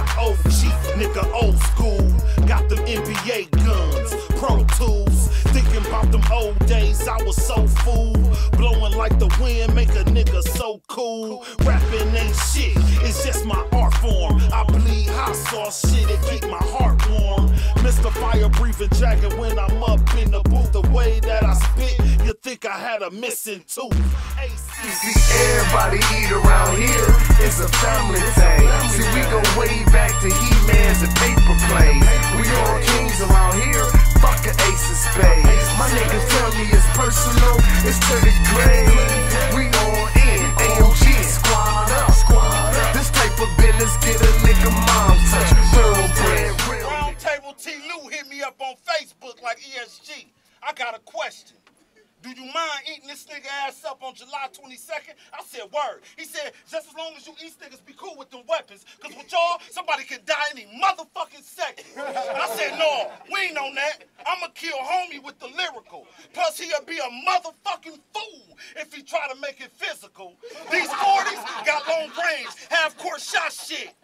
block OG, nigga old school. Got them NBA guns, Pro Tools. Thinking about them old days, I was so fool. Blowing like the wind, make a nigga so cool. Rapping ain't shit, it's just my art form. I bleed hot sauce shit, it keep my heart warm. Mr. Fire breathing jacket when I'm up in the booth. The way that I think I had a missing tooth. See, everybody eat around here. It's a family thing. See, we go way back to He-Mans and paper planes. We all kings around here. Fuck a ace of spades. My niggas tell me it's personal. 22nd? I said, word. He said, just as long as you East niggas be cool with them weapons, because with y'all, somebody can die any motherfucking second. I said, no, we ain't on that. I'ma kill homie with the lyrical. Plus, he'll be a motherfucking fool if he try to make it physical. These 40s got long range, half court shot shit.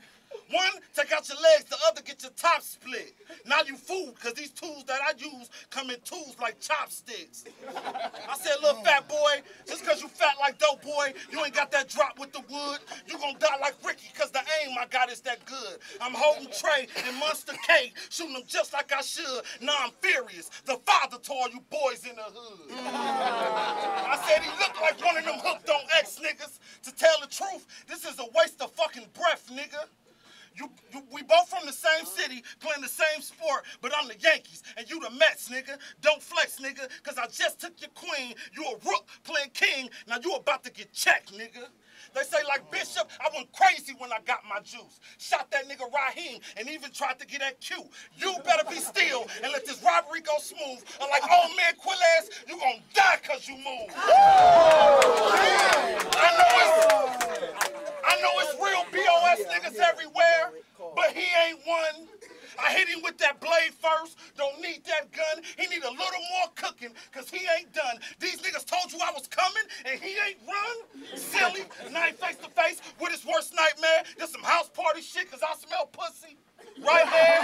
One, take out your legs, the other, get your top split. Now you fool, because these tools that I use come in tools like chopsticks. I said, little fat boy, just because you fat like dope boy, you ain't got that drop with the wood. You gonna die like Ricky, because the aim I got is that good. I'm holding Trey and Monster K, shooting them just like I should. Now I'm furious. The father to all you boys in the hood. Mm. I said he looked like one of them hooked on X niggas. To tell the truth, this is a waste of fucking breath, nigga. You, you, we both from the same city, playing the same sport, but I'm the Yankees and you the Mets, nigga. Don't flex, nigga, cause I just took your queen. You a rook playing king. Now you about to get checked, nigga. They say like Bishop, I went crazy when I got my juice. Shot that nigga Raheem and even tried to get at Q. You better be still and let this robbery go smooth. Or like old man Quillaz, you gonna die cause you move. I know it's I know it's real BOS niggas everywhere, but he ain't one. I hit him with that blade first. Don't need that gun. He need a little more cooking, cause he ain't done. These niggas told you I was coming, and he ain't run. Silly. He face to face with his worst nightmare. Just some house party shit, cause I smell pussy. Right there.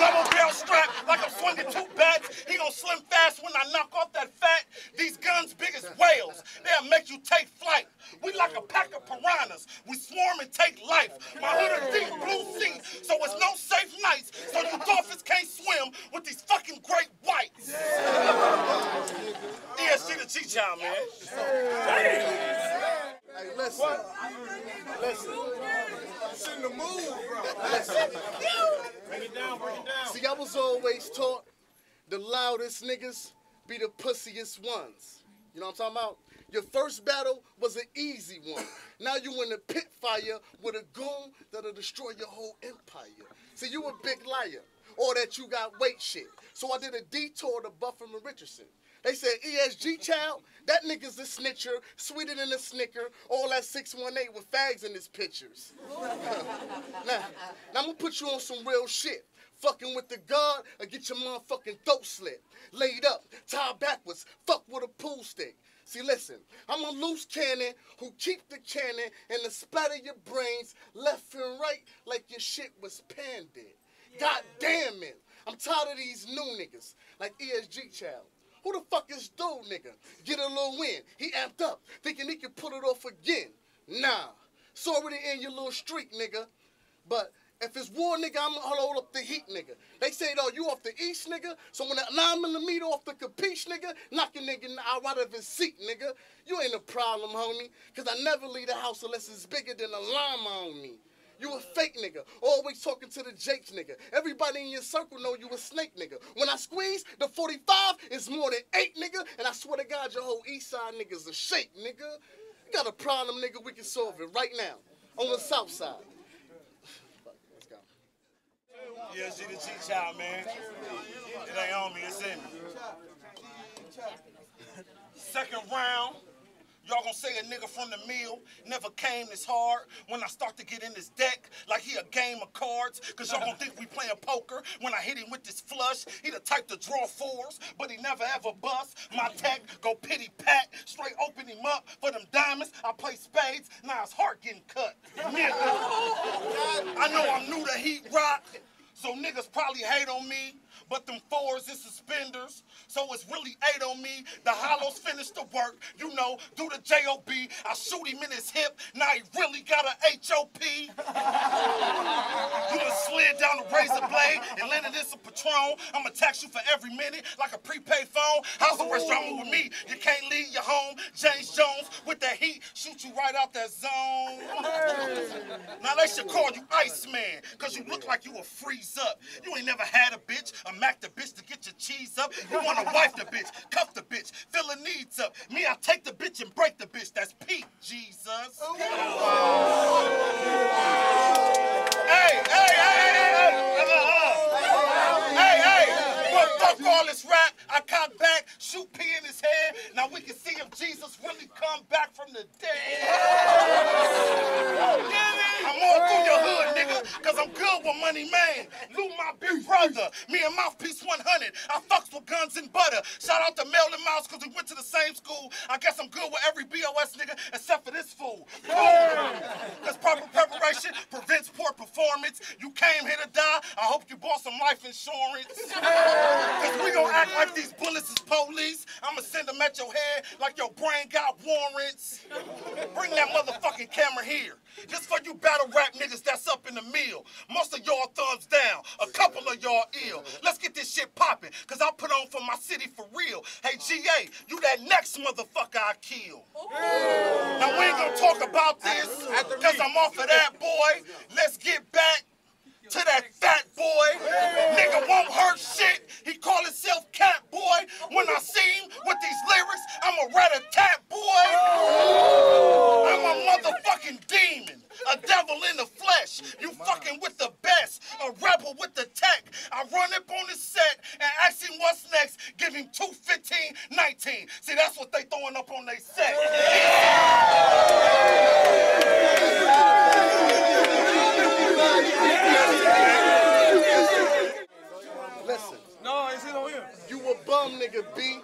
Double barrel strap like I'm swinging two bats. He gon' slim fast when I knock off that fat. These guns big as whales. They'll make you take flight. We like a pack of piranhas. We swarm and take life. My hood a deep blue sea, so it's no safe nights. So you dolphins can't swim with these fucking great whites. ESG the G-Child, man. Hey, listen. Listen. It's in the mood, bro. Listen. Bring it down, bring it down. See, I was always taught the loudest niggas be the pussiest ones. You know what I'm talking about? Your first battle was an easy one. Now you in the pit fire with a goon that'll destroy your whole empire. See, you a big liar. Or that you got weight shit. So I did a detour to Buffalo and Richardson. They said ESG child, that nigga's a snitcher, sweeter than a snicker, all that 618 with fags in his pictures. now, now I'm gonna put you on some real shit. Fucking with the guard or get your motherfucking throat slit. Laid up, tied backwards, fuck with a pool stick. See, listen, I'm a loose cannon who keep the cannon and the splatter your brains left and right like your shit was panned panded. God damn it. I'm tired of these new niggas like ESG child. Who the fuck is dude nigga? Get a little win. He amped up, thinking he can pull it off again. Nah. Sorry to end your little streak, nigga. But if it's war, nigga, I'm gonna hold up the heat, nigga. They say, though, you off the east, nigga. So when that 9 millimeter off the capiche, nigga, knock a nigga out of his seat, nigga. You ain't a problem, homie. Cause I never leave the house unless it's bigger than a llama on me. You a fake nigga, always talking to the Jakes nigga. Everybody in your circle know you a snake nigga. When I squeeze, the 45 is more than eight nigga, and I swear to God, your whole east side nigga's a shake, nigga. You got a problem, nigga, we can solve it right now. On the south side. Go. ESG the G-Child, man. It ain't on me, it's in me. Second round. Y'all gonna say a nigga from the mill never came this hard when I start to get in this deck like he a game of cards. Cause y'all gonna think we playing poker when I hit him with this flush. He the type to draw fours, but he never ever bust. My tech go pity pat, straight open him up for them diamonds. I play spades, now his heart getting cut. I know I'm new to HeatRock, so niggas probably hate on me. But them fours is suspenders, so it's really eight on me. The hollows finished the work, you know, do the J-O-B. I shoot him in his hip, now he really got a H-O-P. you done slid down the razor blade and landed in some Patron. I'ma tax you for every minute like a prepaid phone. House arrest drama with me, you can't leave your home. James Jones with the heat, shoot you right out that zone. now they should call you Iceman, cause you look like you will freeze up. You ain't never had a bitch, a Mac the bitch to get your cheese up. You wanna wife the bitch, cuff the bitch, fill her needs up. Me, I take the bitch and break the bitch. That's P. Geezus. Hey, hey, hey, hey, hey, uh, uh. hey, hey. Well, fuck all this rap. I come back, shoot P in his head. Now we can see if Jesus really come back from the dead. I'm all through your hood, nigga, cause I'm good with money, man. Lou, my big brother. Me and Mouthpiece 100. I fucks with guns and butter. Shout out to Melvin Mouse, cause we went to the same school. I guess I'm good with every BOS nigga except for this fool. Cause proper preparation prevents poor performance. You came here to die. I hope you bought some life insurance. Cause we gon' act like these bullets is police. I'ma send them at your head like your brain got warrants. Bring that motherfucking camera here. Just for you battle rap niggas that's up in the mill. Most of y'all thumbs down. A couple of y'all ill. Let's get this shit poppin', cause I put on for my city for real. Hey, GA, you that next motherfucker I kill. Now we ain't gonna talk about this, cause I'm off of that boy. Let's get back to that fat boy. Nigga won't hurt shit. He call himself cat boy. When I see him with these lyrics, I'm a rat-a-tat boy. I'm a motherfucking demon. A devil in the flesh. You fucking with the best. A rebel with the tech. I run up on the set and ask him what's next. Give him 2, 15, 19. See, that's what they throwing up on their set. Listen, No, it's on here. you a bum nigga, B.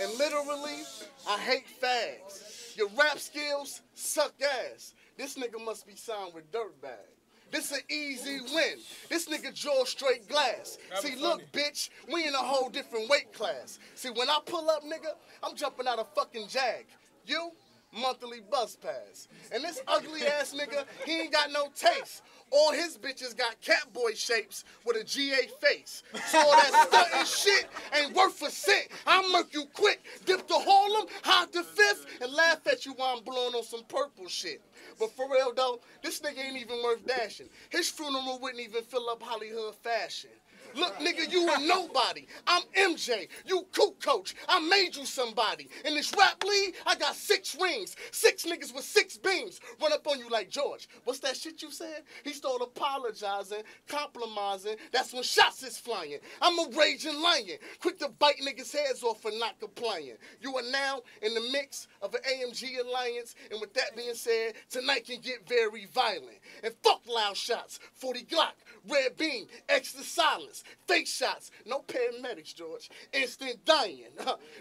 And literally, I hate fags. Your rap skills suck ass. This nigga must be signed with Dirtbag. This an easy win. This nigga jaw straight glass. See, look, bitch, we in a whole different weight class. See, when I pull up, nigga, I'm jumping out a fucking jag. You, monthly bus pass. And this ugly ass nigga, he ain't got no taste. All his bitches got catboy shapes with a GA face. So all that stunting shit ain't worth a cent. I'll murk you quick, dip the Harlem, hide the fifth, and laugh at you while I'm blowing on some purple shit. But for real though, this nigga ain't even worth dashing. His funeral wouldn't even fill up Hollywood fashion. Look, nigga, you a nobody. I'm MJ. You Kukoc. I made you somebody. In this rap league, I got six rings. Six niggas with six beams. Run up on you like George. What's that shit you said? He started apologizing, compromising. That's when shots is flying. I'm a raging lion. Quick to bite niggas' heads off for not complying. You are now in the mix of an AMG alliance. And with that being said, tonight can get very violent. And fuck loud shots. 40 Glock, red beam, extra silence. Fake shots, no paramedics, George. Instant dying.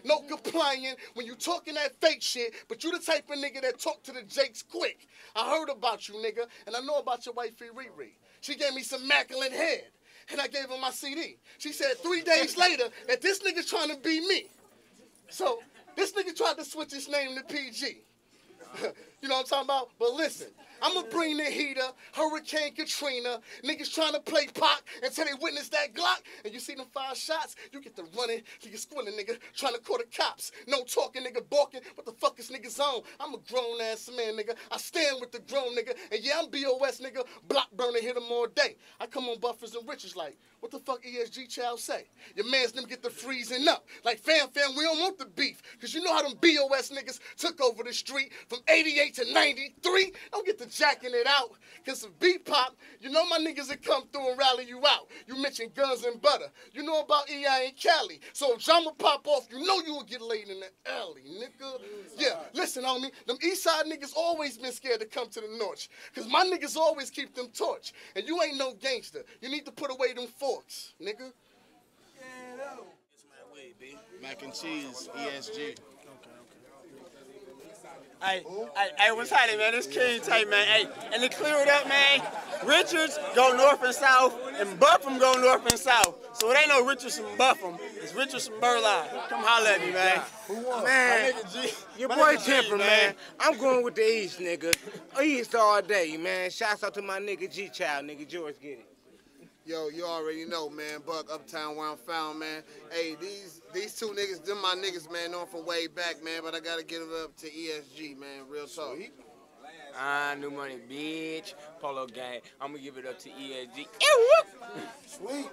no complying when you talking that fake shit, but you the type of nigga that talk to the Jakes quick. I heard about you, nigga, and I know about your wifey Riri. She gave me some immaculate head, and I gave her my CD. She said three days later that this nigga trying to be me. So this nigga tried to switch his name to PG. you know what I'm talking about? But listen, I'ma bring the heater, Hurricane Katrina. Niggas trying to play Pac until they witness that Glock. And you see them five shots, you get to running, you get squilling, nigga, trying to call the cops. No talking, nigga, balking. What the fuck is niggas on? I'm a grown ass man, nigga. I stand with the grown nigga. And yeah, I'm BOS, nigga. Block burner, hit them all day. I come on Buffers and Riches like, what the fuck ESG child say? Your mans them get the freezing up. Like fam fam, we don't want the beef. Cause you know how them BOS niggas took over the street from 88 to 93? Don't get the jacking it out. Cause some beat pop, you know my niggas that come through and rally you out. You mentioned guns and butter. You know about EI and Cali. So if drama pop off, you know you will get laid in the alley, nigga. Yeah, listen, homie. Them east side niggas always been scared to come to the north. Cause my niggas always keep them torch. And you ain't no gangster. You need to put away them forks, nigga. It's my way, B. Mac and cheese, ESG. Hey, hey, hey, what's happening, man? This King Tight, man. Hey, and to clear it up, man, Richards go north and south, and Buffum go north and south. So it ain't no Richardson Buffum. It's Richardson Burleigh. Come holler at me, man. Man, My nigga G- your boy Temper, man. I'm going with the East, nigga. East all day, man. Shouts out to my nigga G Child, nigga. George, get it. Yo, you already know, man. Buck Uptown where I'm found, man. Hey, these these two niggas, them my niggas, man, known from way back, man. But I gotta give it up to ESG, man. Real talk. Ah, new money, bitch. Polo gang. I'm gonna give it up to ESG. Sweet.